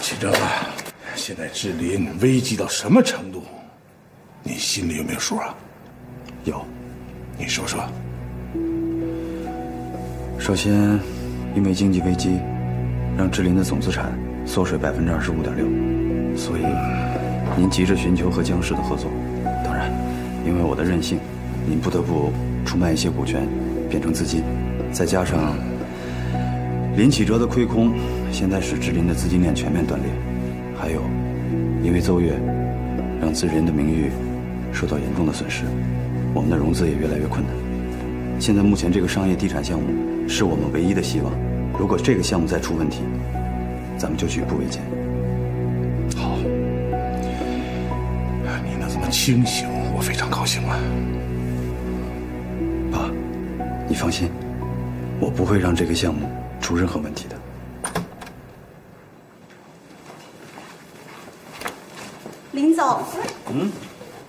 启哲，现在志林危机到什么程度，你心里有没有数啊？有，你说说。首先，因为经济危机，让志林的总资产缩水百分之二十五点六，所以您急着寻求和江氏的合作。当然，因为我的任性，您不得不出卖一些股权，变成资金。再加上林启哲的亏空，现在使志林的资金链全面断裂。还有，因为邹月，让志林的名誉受到严重的损失，我们的融资也越来越困难。现在目前这个商业地产项目是我们唯一的希望。如果这个项目再出问题，咱们就举步维艰。好，你能这么清醒，我非常高兴了。爸，你放心，我不会让这个项目出任何问题的。林总，嗯，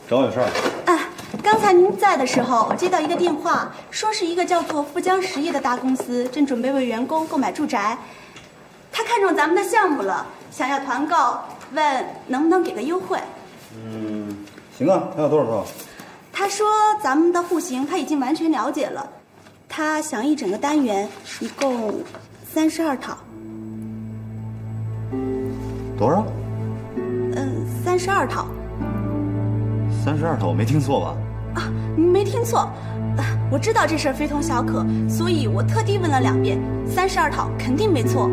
找我有事儿？哎，刚才您在的时候，我接到一个电话，说是一个叫做富江实业的大公司正准备为员工购买住宅，他看中咱们的项目了，想要团购，问能不能给个优惠。嗯，行啊，他要多少套？他说咱们的户型他已经完全了解了，他想一整个单元，一共三十二套。多少？嗯，三十二套。三十二套，我没听错吧？啊，你没听错，我知道这事儿非同小可，所以我特地问了两遍，三十二套肯定没错。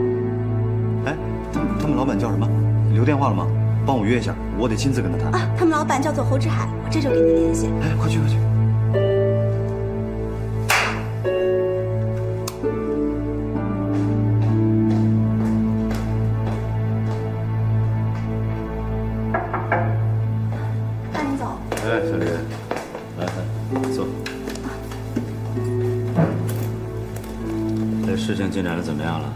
哎，他们他们老板叫什么？留电话了吗？帮我约一下，我得亲自跟他谈。啊，他们老板叫做侯志海，我这就给你联系。哎，快去快去。进展的怎么样了？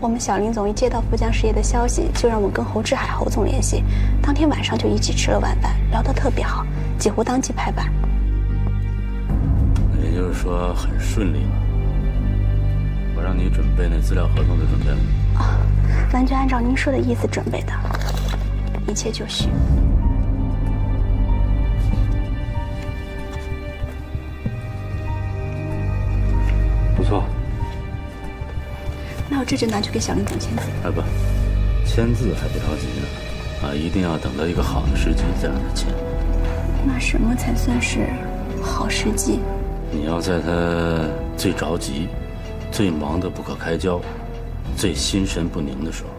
我们小林总一接到富江实业的消息，就让我跟侯志海侯总联系，当天晚上就一起吃了晚饭，聊得特别好，几乎当即拍板。也就是说很顺利了。我让你准备那资料合同都准备了。啊，完全按照您说的意思准备的，一切就绪。这就拿去给小林总签字。哎不，签字还不着急呢，啊，一定要等到一个好的时机再让他签。那什么才算是好时机？你要在他最着急、最忙得不可开交、最心神不宁的时候。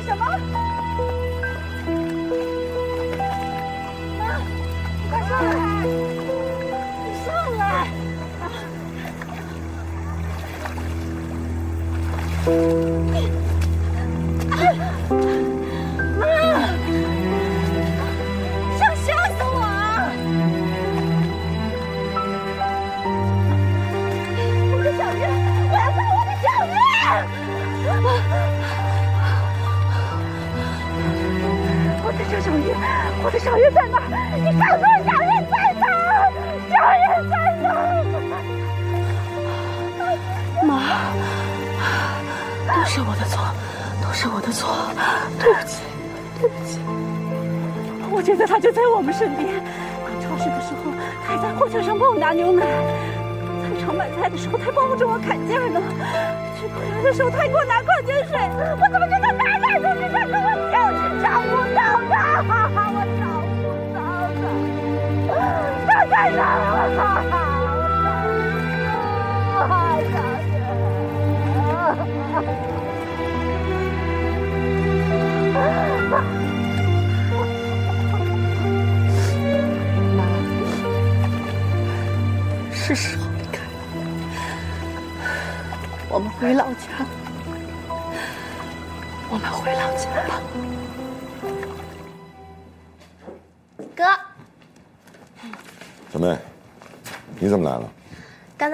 什么？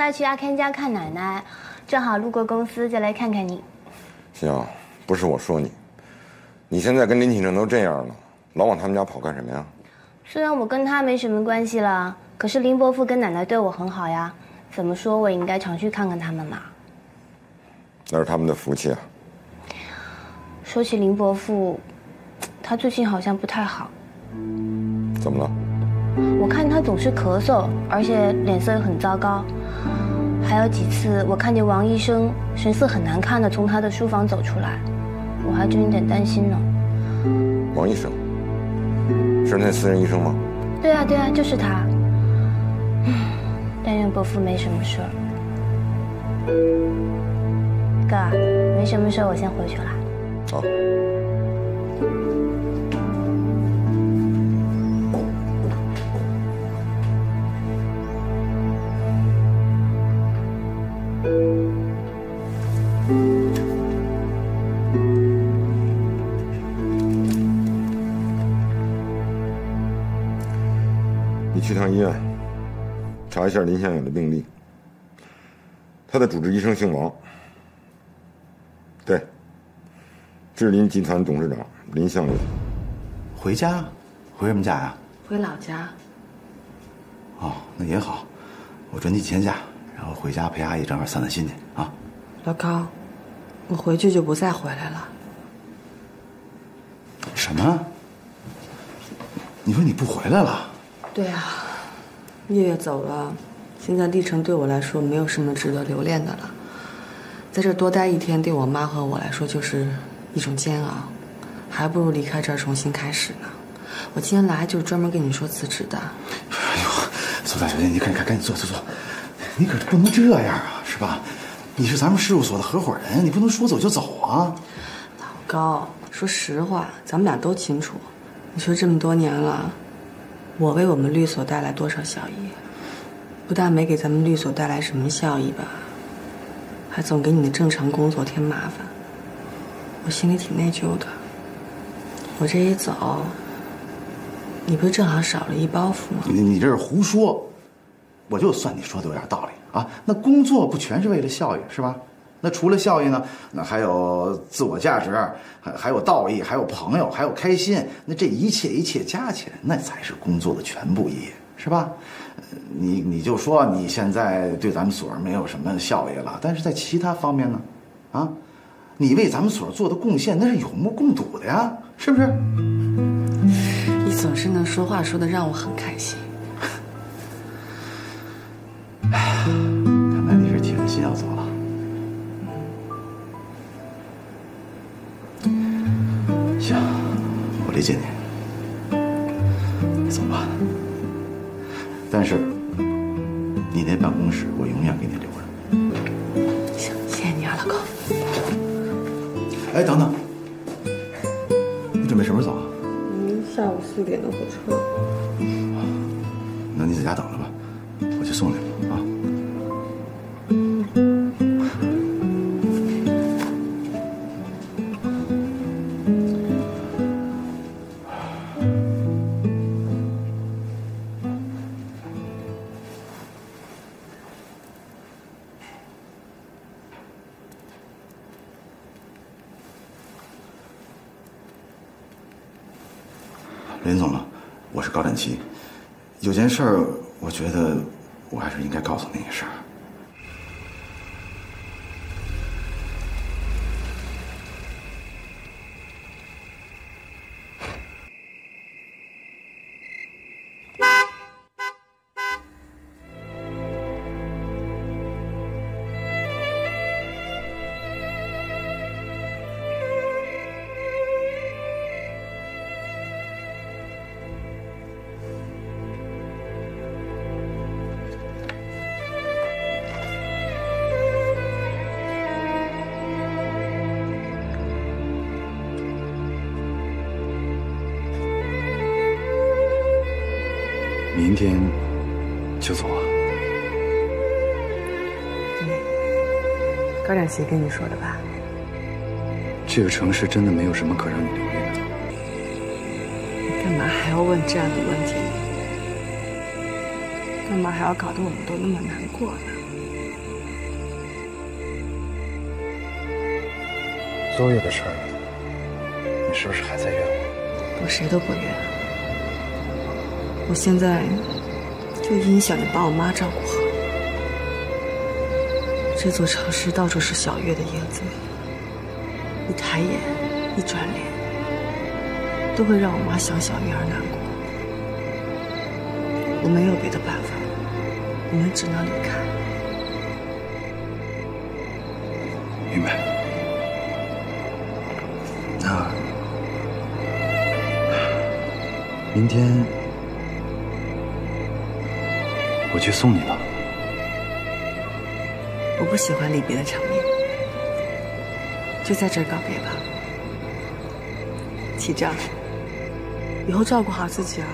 刚才去阿 Ken 家看奶奶，正好路过公司，就来看看你。行，不是我说你，你现在跟林启正都这样了，老往他们家跑干什么呀？虽然我跟他没什么关系了，可是林伯父跟奶奶对我很好呀。怎么说，我也应该常去看看他们嘛。那是他们的福气啊。说起林伯父，他最近好像不太好。怎么了？我看他总是咳嗽，而且脸色也很糟糕。还有几次，我看见王医生神色很难看的从他的书房走出来，我还真有点担心呢。王医生，是那私人医生吗？对啊，对啊，就是他。但愿伯父没什么事儿。哥，没什么事儿，我先回去了。好。去趟医院，查一下林向远的病历。他的主治医生姓王，对，志林集团董事长林向远。回家？回什么家呀？回老家。哦，那也好，我准你几天假，然后回家陪阿姨正好散散心去啊。老高，我回去就不再回来了。什么？你说你不回来了？对啊，月月走了，现在历城对我来说没有什么值得留恋的了。在这多待一天，对我妈和我来说就是一种煎熬，还不如离开这儿重新开始呢。我今天来就是专门跟你说辞职的。哎呦，苏大小姐，你赶赶赶紧坐坐坐，你可不能这样啊，是吧？你是咱们事务所的合伙人，你不能说走就走啊。老高，说实话，咱们俩都清楚，你说这么多年了。我为我们律所带来多少效益？不但没给咱们律所带来什么效益吧，还总给你的正常工作添麻烦。我心里挺内疚的。我这一走，你不是正好少了一包袱吗？你你这是胡说！我就算你说的有点道理啊。那工作不全是为了效益是吧？那除了效益呢？那还有自我价值，还还有道义，还有朋友，还有开心。那这一切一切加起来，那才是工作的全部意义，是吧？你你就说你现在对咱们所没有什么效益了，但是在其他方面呢？啊，你为咱们所做的贡献那是有目共睹的呀，是不是？你总是能说话，说的让我很开心。理解你，走吧。但是，你那办公室我永远给你留着。行，谢谢你啊，老公。哎，等等，你准备什么时候走啊？嗯，下午四点的火车。那你在家等这件事儿，我觉得我还是应该告诉你一声。高展旗跟你说的吧？这个城市真的没有什么可让你留恋的。你干嘛还要问这样的问题？干嘛还要搞得我们都那么难过呢？邹月的事儿，你是不是还在怨我？我谁都不怨。我现在就一心想着把我妈照顾好。这座城市到处是小月的影子，一抬眼，一转脸，都会让我妈想小月而难过。我没有别的办法，我们只能离开。明白。那明天我去送你吧。不喜欢离别的场面，就在这儿告别吧。启正，以后照顾好自己啊。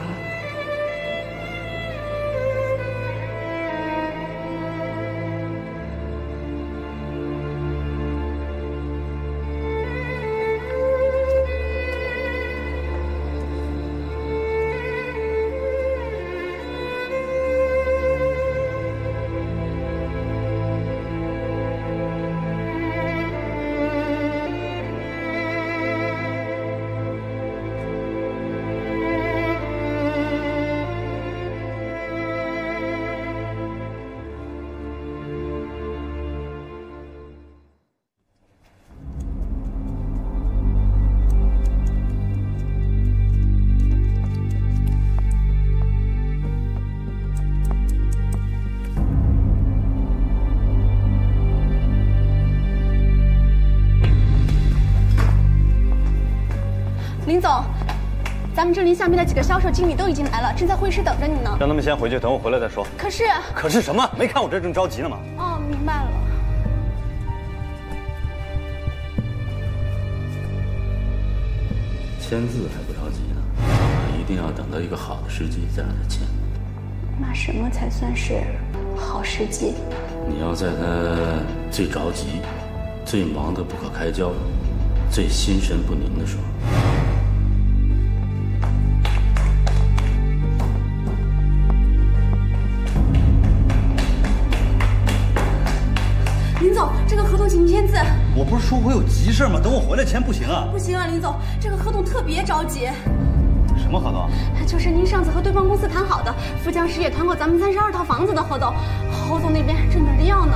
咱们这里下面的几个销售经理都已经来了，正在会议室等着你呢。让他们先回去，等我回来再说。可是，可是什么？没看我这正着急呢吗？哦，明白了。签字还不着急呢，一定要等到一个好的时机再让他签。那什么才算是好时机？你要在他最着急、最忙得不可开交、最心神不宁的时候。我不是说我有急事吗？等我回来签不行啊？不行啊，林总，这个合同特别着急。什么合同？就是您上次和对方公司谈好的富江实业团购咱们三十二套房子的合同，侯总那边正等着要呢。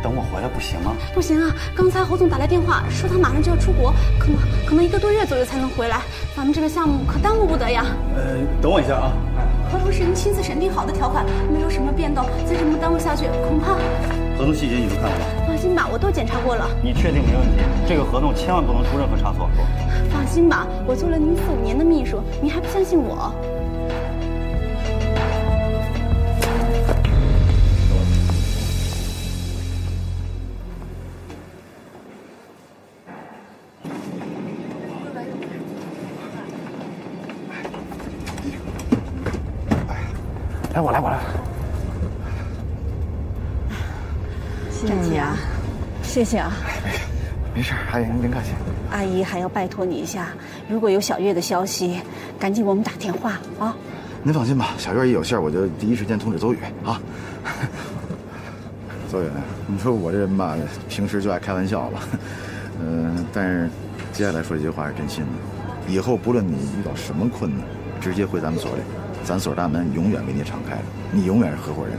等我回来不行吗？不行啊！刚才侯总打来电话，说他马上就要出国，可能可能一个多月左右才能回来。咱们这个项目可耽误不得呀。呃，等我一下啊。合同是您亲自审定好的条款，没有什么变动，再这么耽误下去，恐怕……合同细节你都看了吗？放心吧，我都检查过了。你确定没问题？这个合同千万不能出任何差错。放心吧，我做了您四五年的秘书，您还不相信我？谢谢啊。没事，阿姨您别客气。阿姨还要拜托你一下，如果有小月的消息，赶紧给我们打电话啊。您放心吧，小月一有信儿，我就第一时间通知邹宇啊。邹宇，你说我这人吧，平时就爱开玩笑吧，嗯，但是接下来说这句话是真心的。以后不论你遇到什么困难，直接回咱们所里，咱所大门永远为你敞开着，你永远是合伙人。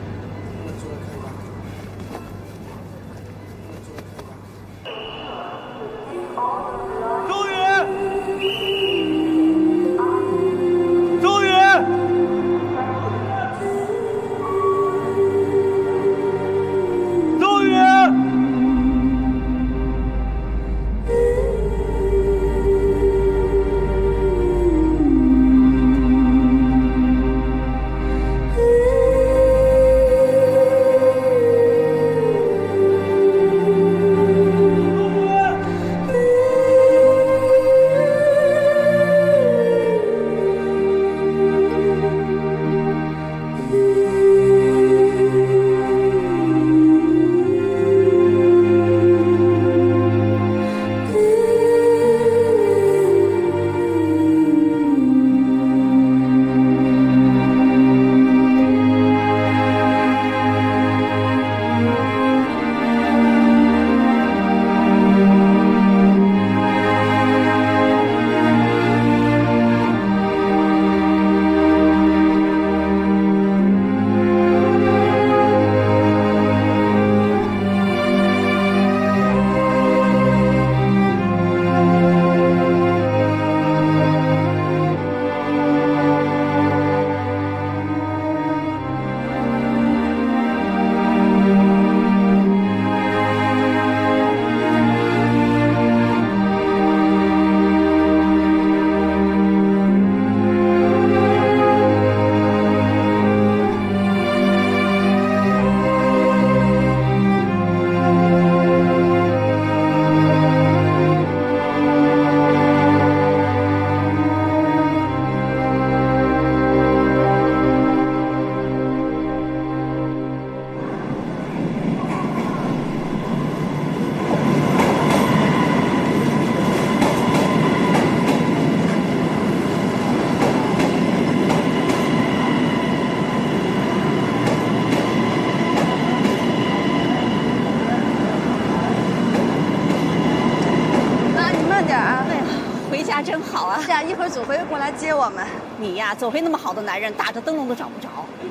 你呀，左辉那么好的男人，打着灯笼都找不着。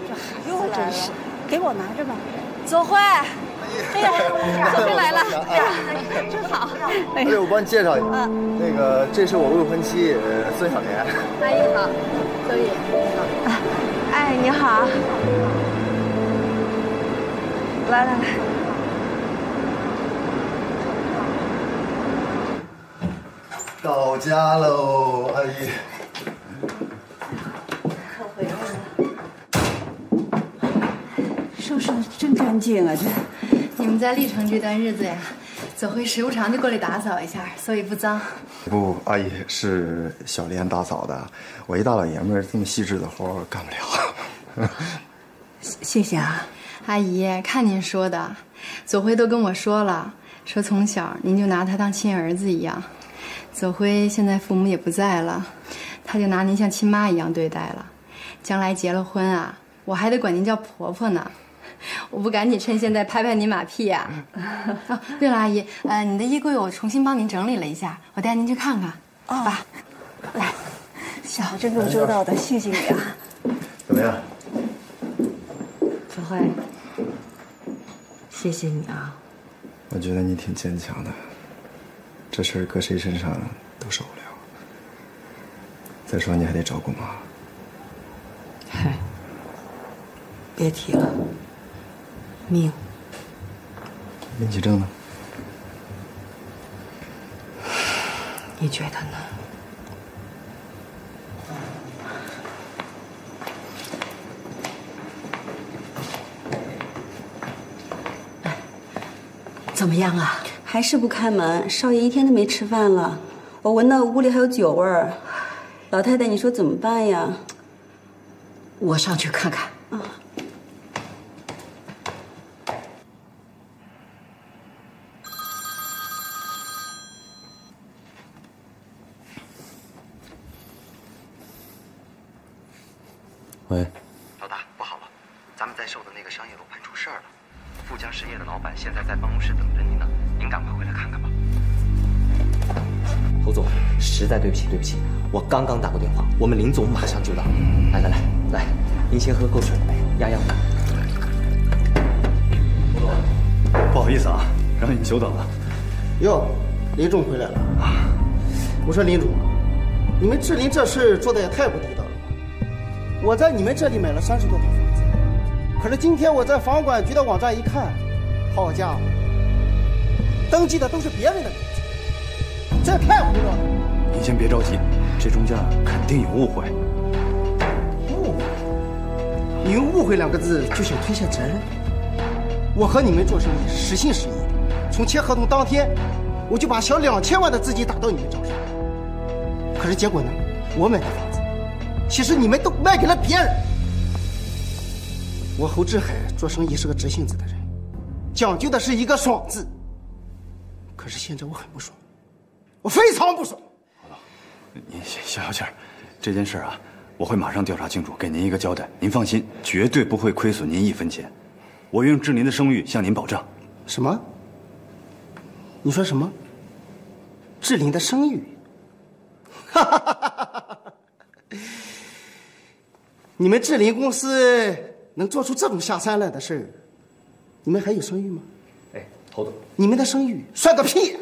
这孩子真是，给我拿着吧。左晖，哎呀，左晖来了，哎呀，真好。哎，我帮你介绍一下，那个这是我未婚妻，呃，孙小莲。阿姨好，周姨好。哎，你好。来来来。到家喽，阿姨。可回来了。收拾的真干净啊！这。你们在历城这段日子呀，总会时不常就过来打扫一下，所以不脏。不，阿姨是小莲打扫的。我一大老爷们儿这么细致的活干不了。谢 谢啊，阿姨，看您说的，左辉都跟我说了，说从小您就拿他当亲儿子一样。左辉现在父母也不在了，他就拿您像亲妈一样对待了。将来结了婚啊，我还得管您叫婆婆呢。我不赶紧趁现在拍拍你马屁呀？哦，对了，阿姨，呃，你的衣柜我重新帮您整理了一下，我带您去看看。哦，爸，来，小真够周到的，谢谢你啊。怎么样？小慧，谢谢你啊。我觉得你挺坚强的，这事儿搁谁身上都受不了。再说你还得照顾妈。嗨，别提了。命，林启正呢？你觉得呢？怎么样啊？还是不开门？少爷一天都没吃饭了，我闻到屋里还有酒味儿。老太太，你说怎么办呀？我上去看看。我刚刚打过电话，我们林总马上就到。来来来来，您先喝口水，压压惊。侯总，不好意思啊，让你久等了。哟，林总回来了啊！我说林总，你们志林这事做的也太不地道了吧。我在你们这里买了三十多套房子，可是今天我在房管局的网站一看，好家伙，登记的都是别人的名字，这太胡闹了。你先别着急，这中间肯定有误会。误会？你用“误会”两个字就想推卸责任？我和你们做生意实心实意，从签合同当天，我就把小两千万的资金打到你们账上。可是结果呢？我买的房子。其实你们都卖给了别人。我侯志海做生意是个直性子的人，讲究的是一个爽字。可是现在我很不爽，我非常不爽。您消消气儿，这件事啊，我会马上调查清楚，给您一个交代。您放心，绝对不会亏损您一分钱。我用志林的声誉向您保证。什么？你说什么？志林的声誉？哈哈哈哈哈！你们志林公司能做出这种下三滥的事儿，你们还有声誉吗？哎，侯总，你们的声誉算个屁！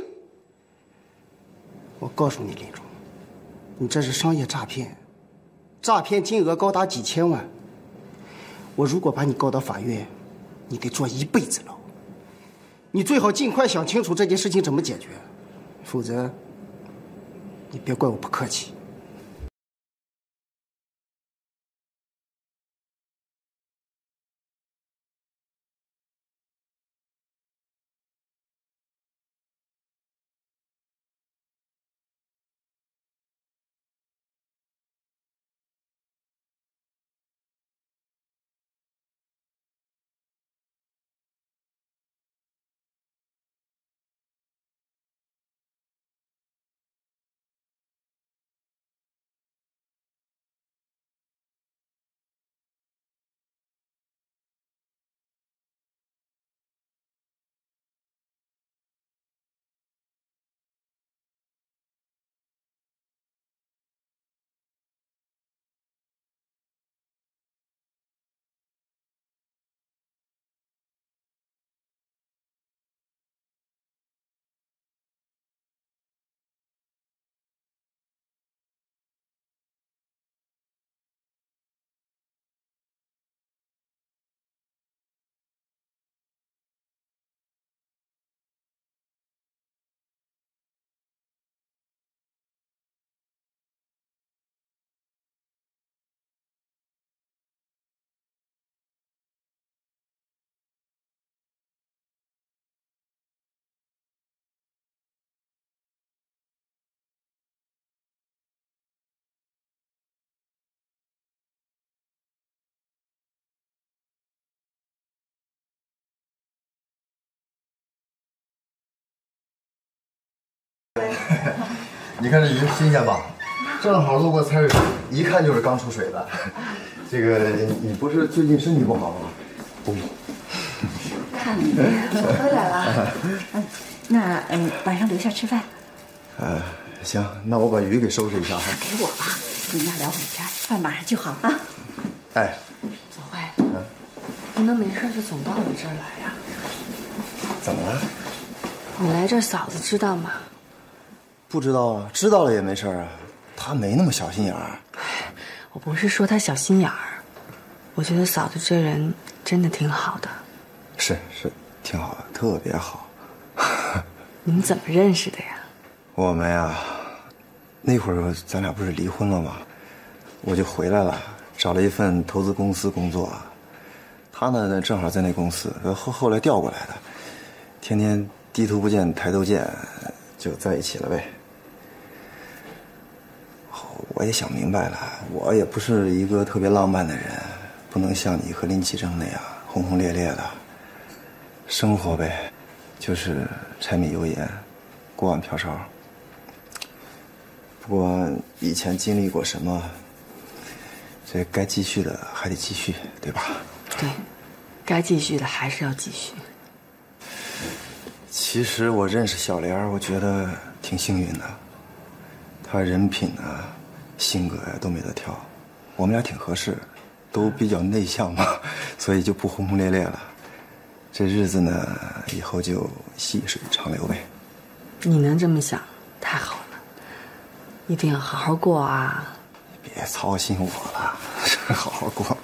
我告诉你，林总，你这是商业诈骗，诈骗金额高达几千万。我如果把你告到法院，你得坐一辈子牢。你最好尽快想清楚这件事情怎么解决，否则你别怪我不客气。你看这鱼新鲜吧？正好路过菜市场，一看就是刚出水的。这个你不是最近身体不好吗？哦，看你我回来了。嗯，那嗯，晚上留下吃饭。呃，行，那我把鱼给收拾一下哈。给我吧，你们俩回家，饭马上就好啊。哎，小慧，你能没事就总到我这儿来呀？怎么了？你来这儿，嫂子知道吗？不知道啊，知道了也没事啊。他没那么小心眼儿。我不是说他小心眼儿，我觉得嫂子这人真的挺好的。是是，挺好的，特别好。你们怎么认识的呀？我们呀，那会儿咱俩不是离婚了吗？我就回来了，找了一份投资公司工作。他呢，正好在那公司，后后来调过来的，天天低头不见抬头见，就在一起了呗。我也想明白了，我也不是一个特别浪漫的人，不能像你和林启正那样轰轰烈烈的生活呗，就是柴米油盐，锅碗瓢勺。不过以前经历过什么，这该继续的还得继续，对吧？对，该继续的还是要继续。其实我认识小莲，我觉得挺幸运的。她人品啊、性格呀都没得挑，我们俩挺合适，都比较内向嘛，所以就不轰轰烈烈了。这日子呢，以后就细水长流呗。你能这么想，太好了，一定要好好过啊！别操心我了，好好过。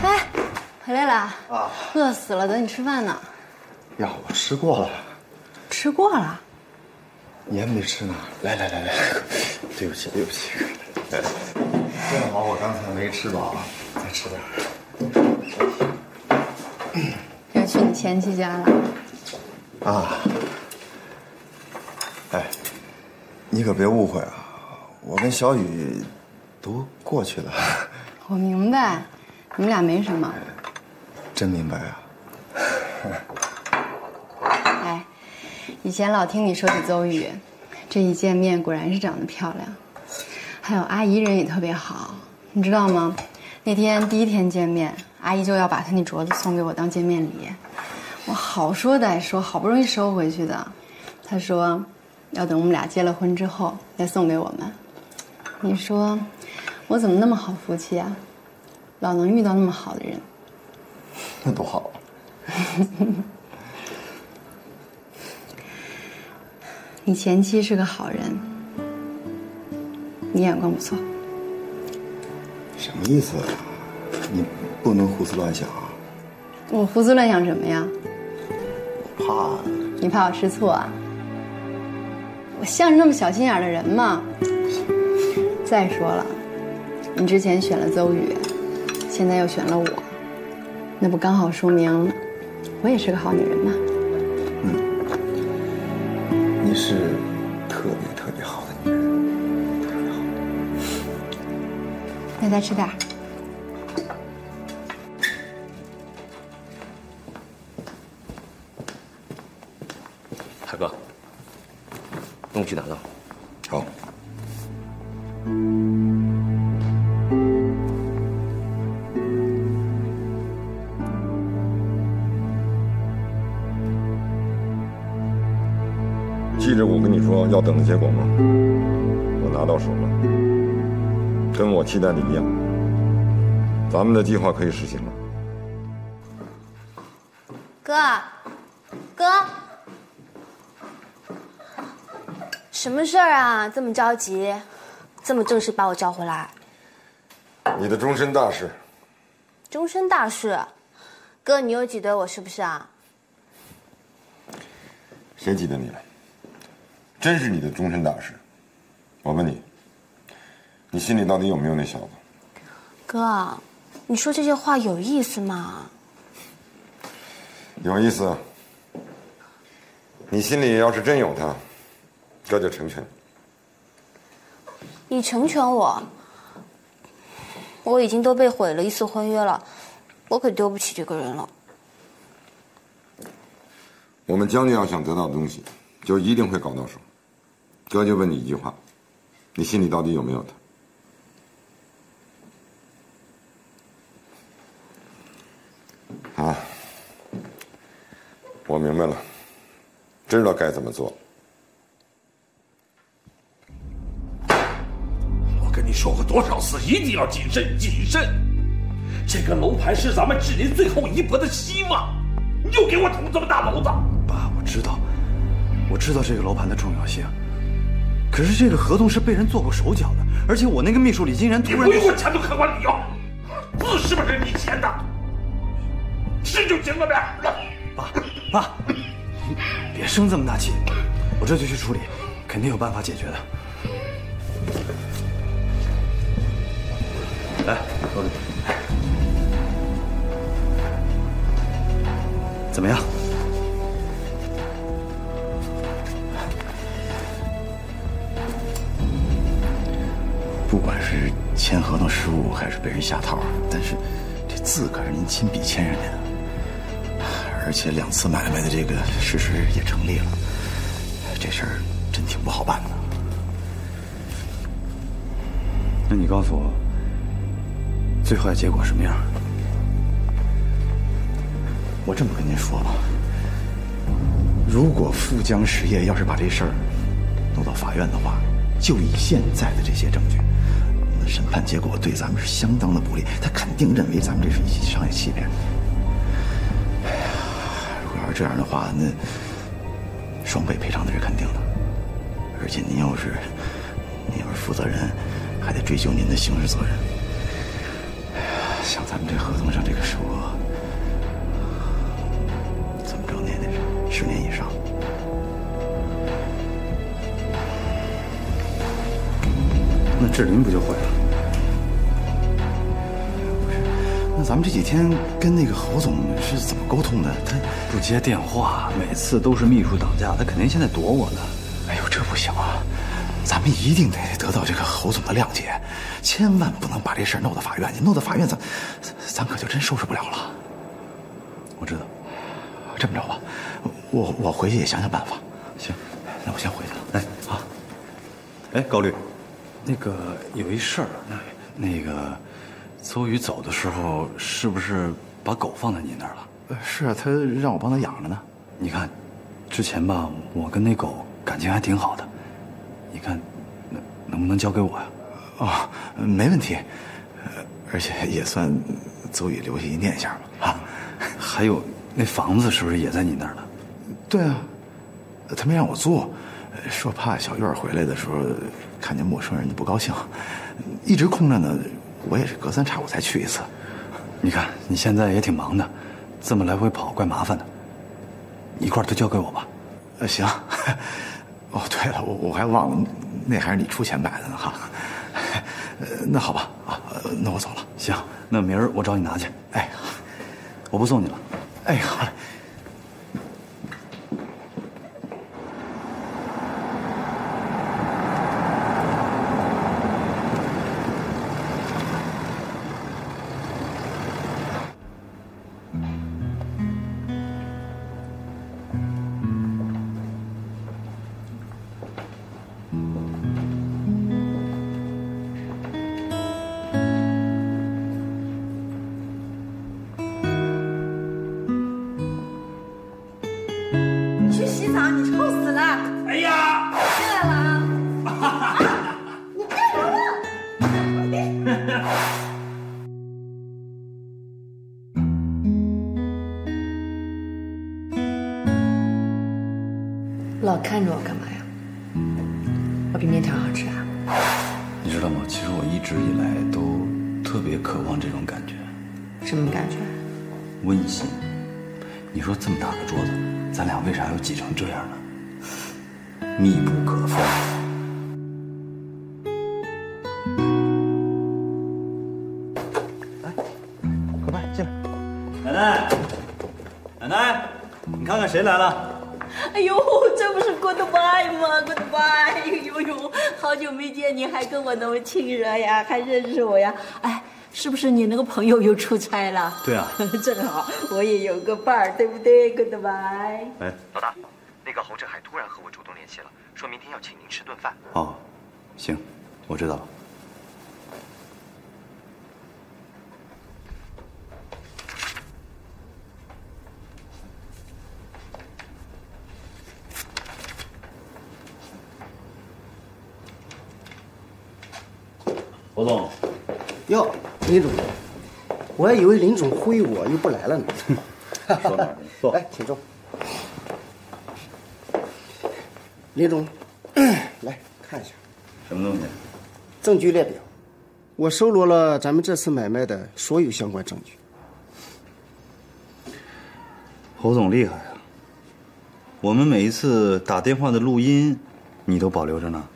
哎，回来了啊！饿死了，等你吃饭呢。呀，我吃过了，吃过了。你还没吃呢。来来来来，对不起对不起。来，正好我刚才没吃饱，再吃点。要去你前妻家了。啊，哎，你可别误会啊，我跟小雨都过去了。我明白，你们俩没什么。真明白啊。哎，以前老听你说起邹宇，这一见面果然是长得漂亮，还有阿姨人也特别好，你知道吗？那天第一天见面，阿姨就要把她那镯子送给我当见面礼，我好说歹说，好不容易收回去的。她说，要等我们俩结了婚之后再送给我们。你说，我怎么那么好福气啊？老能遇到那么好的人。那多好。你前妻是个好人，你眼光不错。什么意思啊？你不能胡思乱想啊！我胡思乱想什么呀？我怕你怕我吃醋啊？我像是那么小心眼的人吗？再说了，你之前选了邹宇，现在又选了我，那不刚好说明我也是个好女人吗？嗯你是特别特别好的女人，特别好。那再吃点儿。海哥，东西拿到。好。要等的结果吗？我拿到手了，跟我期待的一样，咱们的计划可以实行了。哥，哥，什么事儿啊？这么着急，这么正式把我叫回来？你的终身大事，终身大事，哥，你又挤兑我是不是啊？谁挤兑你了？真是你的终身大事。我问你，你心里到底有没有那小子？哥，你说这些话有意思吗？有意思。你心里要是真有他，哥就成全你成全我，我已经都被毁了一次婚约了，我可丢不起这个人了。我们将军要想得到的东西，就一定会搞到手。哥就问你一句话，你心里到底有没有他？啊，我明白了，知道该怎么做。我跟你说过多少次，一定要谨慎，谨慎。这个楼盘是咱们志林最后一搏的希望，你又给我捅这么大娄子！爸，我知道，我知道这个楼盘的重要性。可是这个合同是被人做过手脚的，而且我那个秘书李金然突然……你不用问前途客观理由，字是不是你签的？是就行了呗。爸，爸，别生这么大气，我这就去处理，肯定有办法解决的。来，高律，怎么样？不管是签合同失误，还是被人下套，但是这字可是您亲笔签上去的，而且两次买卖的这个事实也成立了，这事儿真挺不好办的。那你告诉我，最坏结果什么样？我这么跟您说吧，如果富江实业要是把这事儿弄到法院的话，就以现在的这些证据，审判结果对咱们是相当的不利。他肯定认为咱们这是一起商业欺骗。哎呀，如果要是这样的话，那双倍赔偿那是肯定的。而且您要是您要是负责人，还得追究您的刑事责任。像咱们这合同上这个数额，怎么着你也得是十年以上。那志林不就毁了？那咱们这几天跟那个侯总是怎么沟通的？他不接电话，每次都是秘书挡架，他肯定现在躲我呢。哎呦，这不行啊！咱们一定得得到这个侯总的谅解，千万不能把这事儿弄到法院去。弄到法院，咱咱可就真收拾不了了。我知道，这么着吧，我我回去也想想办法。行，那我先回去了。哎，好。哎，高律，那个有一事儿，那那个邹宇走的时候，是不是把狗放在你那儿了？呃，是啊，他让我帮他养着呢。你看，之前吧，我跟那狗感情还挺好的，你看，能能不能交给我呀？哦，没问题，而且也算邹宇留下一念想吧。啊，还有那房子是不是也在你那儿呢？对啊，他没让我租，说怕小院回来的时候看见陌生人就不高兴，一直空着呢。我也是隔三差五才去一次。你看你现在也挺忙的，这么来回跑怪麻烦的。你一块儿都交给我吧。呃，行。哦，对了，我我还忘了，那还是你出钱买的呢哈。呃，那好吧，啊，那我走了。行，那明儿我找你拿去。哎，我不送你了。哎，好嘞。密不可分。快快进来。奶奶，奶奶，你看看谁来了？哎呦，这不是 goodbye 吗？goodbye！哎呦呦，好久没见你，还跟我那么亲热呀，还认识我呀？哎，是不是你那个朋友又出差了？对啊，正好我也有个伴儿，对不对？goodbye。哎，老大，那个侯振海突然和我主动联系了，说明天要请您吃顿饭。哦，行，我知道了。侯总，哟，林总，我还以为林总忽悠我又不来了呢。说哪儿去？坐。来，请坐。林总，来看一下什么东西？证据列表。我收罗了咱们这次买卖的所有相关证据。侯总厉害啊！我们每一次打电话的录音，你都保留着呢。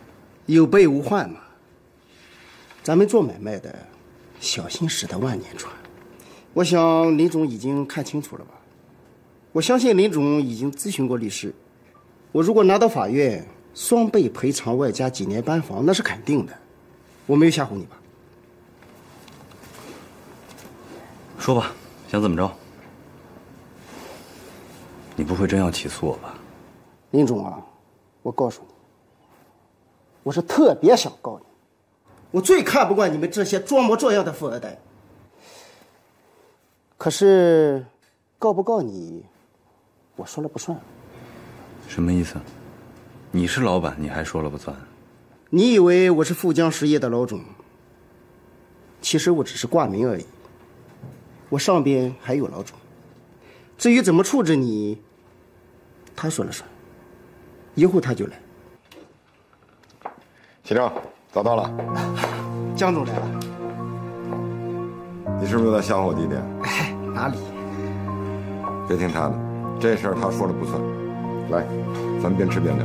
有备无患嘛。咱们做买卖的，小心驶得万年船。我想林总已经看清楚了吧？我相信林总已经咨询过律师。我如果拿到法院，双倍赔偿外加几年班房，那是肯定的。我没有吓唬你吧？说吧，想怎么着？你不会真要起诉我吧？林总啊，我告诉你，我是特别想告你。我最看不惯你们这些装模作样的富二代。可是，告不告你，我说了不算。什么意思？你是老板，你还说了不算？你以为我是富江实业的老总？其实我只是挂名而已。我上边还有老总。至于怎么处置你，他说了算。一会儿他就来。启正，早到了。江总来了。你是不是又在吓唬我弟弟？哎，哪里？别听他的，这事儿他说了不算。来，咱们边吃边聊。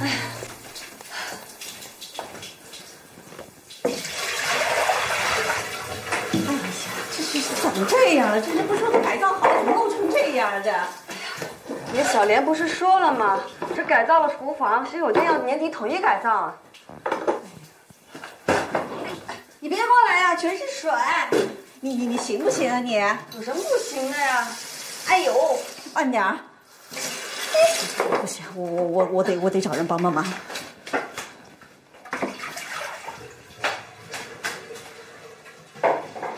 哎呀，这是怎么这样了？这人不说都改造好了，怎么弄成这样啊？这。你小莲不是说了吗？这改造了厨房，谁有天要年底统一改造啊？你别过来呀，全是水！你你你行不行啊你？有什么不行的呀？哎呦，慢点儿！不行，我我我我得我得找人帮帮忙。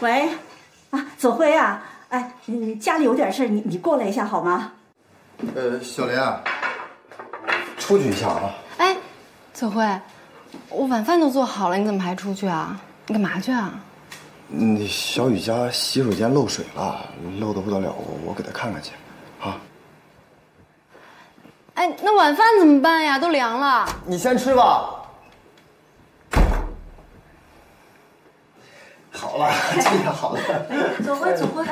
喂，啊，左辉啊，哎，你家里有点事，你你过来一下好吗？呃，小林啊，出去一下啊。哎，左辉，我晚饭都做好了，你怎么还出去啊？你干嘛去啊？嗯，小雨家洗手间漏水了，漏的不得了，我我给他看看去，啊。哎，那晚饭怎么办呀？都凉了。你先吃吧。好了，这下好了。走吧，走吧，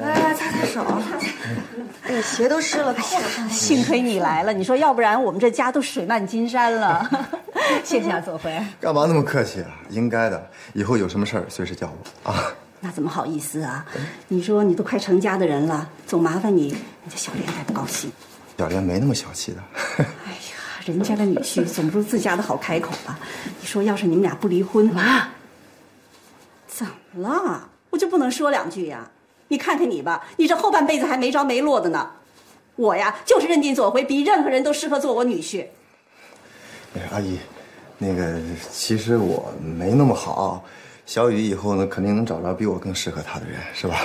来来来擦擦手，哎呀。鞋都湿了，快下来。幸亏你来了，你说要不然我们这家都水漫金山了。谢谢啊，左辉。干嘛那么客气啊？应该的，以后有什么事儿随时叫我啊。那怎么好意思啊？你说你都快成家的人了，总麻烦你，人家小莲还不高兴。小莲没那么小气的。哎呀，人家的女婿总不如自家的好开口吧？你说要是你们俩不离婚，妈，怎么了？我就不能说两句呀？你看看你吧，你这后半辈子还没着没落的呢。我呀，就是认定左辉比任何人都适合做我女婿。哎，阿姨，那个其实我没那么好，小雨以后呢，肯定能找着比我更适合她的人，是吧？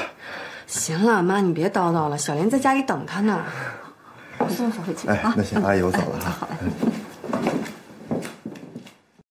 行了，妈，你别叨叨了，小莲在家里等他呢。我送小辉去那行，阿姨我走了 哈。好嘞。